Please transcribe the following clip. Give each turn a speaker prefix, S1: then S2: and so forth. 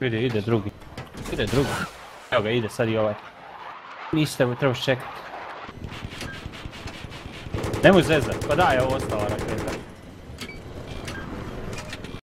S1: Vidi, ide drugi. Ide drugi. Evo ga, ide sad i ovaj. Niste, trebaš čekati. Nemoj zezat, pa daj, ovo ostala raketa.